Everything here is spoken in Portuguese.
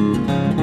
Música